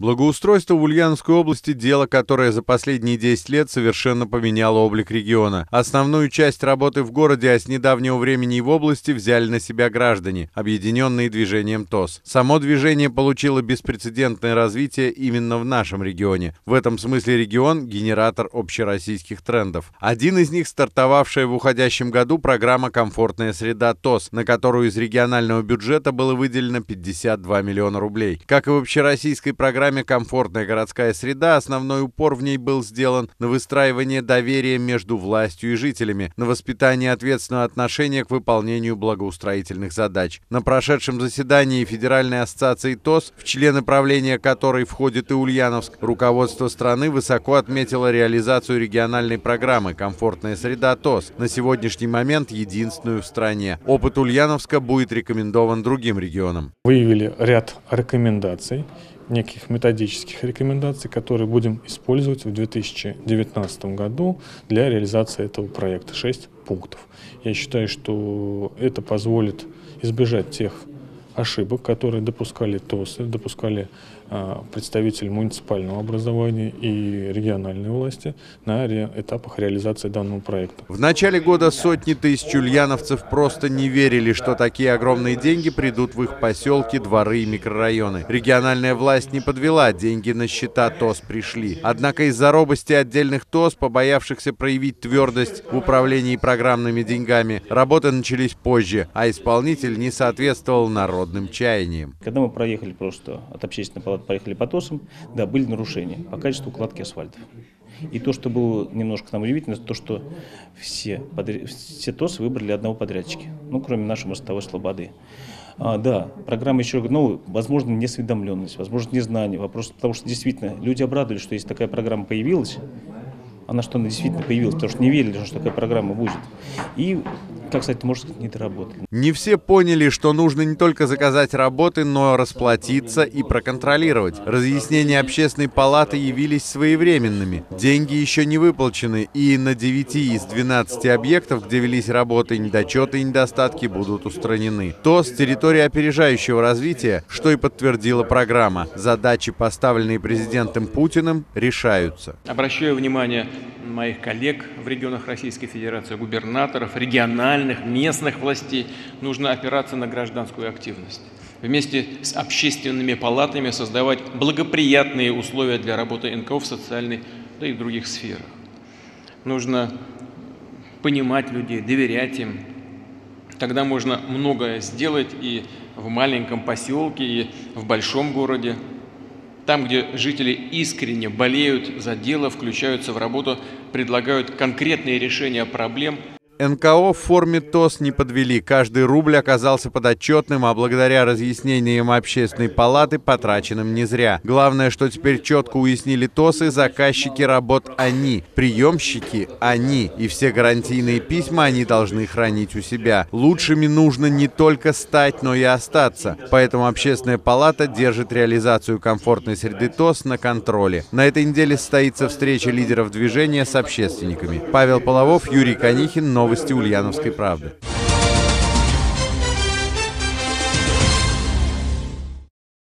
Благоустройство в Ульяновской области – дело, которое за последние 10 лет совершенно поменяло облик региона. Основную часть работы в городе, а с недавнего времени и в области, взяли на себя граждане, объединенные движением ТОС. Само движение получило беспрецедентное развитие именно в нашем регионе. В этом смысле регион – генератор общероссийских трендов. Один из них – стартовавшая в уходящем году программа «Комфортная среда ТОС», на которую из регионального бюджета было выделено 52 миллиона рублей. Как и в общероссийской программе программе «Комфортная городская среда» основной упор в ней был сделан на выстраивание доверия между властью и жителями, на воспитание ответственного отношения к выполнению благоустроительных задач. На прошедшем заседании Федеральной ассоциации ТОС, в члены правления которой входит и Ульяновск, руководство страны высоко отметило реализацию региональной программы «Комфортная среда ТОС», на сегодняшний момент единственную в стране. Опыт Ульяновска будет рекомендован другим регионам. Выявили ряд рекомендаций неких методических рекомендаций, которые будем использовать в 2019 году для реализации этого проекта. Шесть пунктов. Я считаю, что это позволит избежать тех ошибок, которые допускали ТОСы, допускали а, представители муниципального образования и региональной власти на этапах реализации данного проекта. В начале года сотни тысяч ульяновцев просто не верили, что такие огромные деньги придут в их поселки, дворы и микрорайоны. Региональная власть не подвела, деньги на счета ТОС пришли. Однако из-за робости отдельных ТОС, побоявшихся проявить твердость в управлении программными деньгами, работы начались позже, а исполнитель не соответствовал народным чаяниям. Когда мы проехали просто от общественной палаты поехали по ТОСам, да, были нарушения по качеству укладки асфальтов. И то, что было немножко нам удивительно, то, что все, все ТОСы выбрали одного подрядчика, ну, кроме нашей мостовой слободы. А, да, программа еще, ну, возможно, несведомленность, возможно, незнание. Вопрос, потому что действительно люди обрадовались, что если такая программа появилась, она что она действительно появилась, потому что не верили, что такая программа будет. И как сказать, может сказать, не доработали. Не все поняли, что нужно не только заказать работы, но расплатиться и проконтролировать. Разъяснения общественной палаты явились своевременными. Деньги еще не выплачены, и на 9 из 12 объектов, где велись работы, недочеты и недостатки будут устранены. То с территории опережающего развития, что и подтвердила программа. Задачи, поставленные президентом Путиным, решаются. Обращаю внимание моих коллег в регионах Российской Федерации, губернаторов, региональных, местных властей, нужно опираться на гражданскую активность. Вместе с общественными палатами создавать благоприятные условия для работы НКО в социальной, да и в других сферах. Нужно понимать людей, доверять им. Тогда можно многое сделать и в маленьком поселке, и в большом городе. Там, где жители искренне болеют за дело, включаются в работу, предлагают конкретные решения проблем – НКО в форме ТОС не подвели. Каждый рубль оказался подотчетным, а благодаря разъяснениям общественной палаты потраченным не зря. Главное, что теперь четко уяснили ТОСы, заказчики работ они, приемщики они, и все гарантийные письма они должны хранить у себя. Лучшими нужно не только стать, но и остаться. Поэтому общественная палата держит реализацию комфортной среды ТОС на контроле. На этой неделе состоится встреча лидеров движения с общественниками. Павел Половов, Юрий Конихин, Новости Ульяновской правды.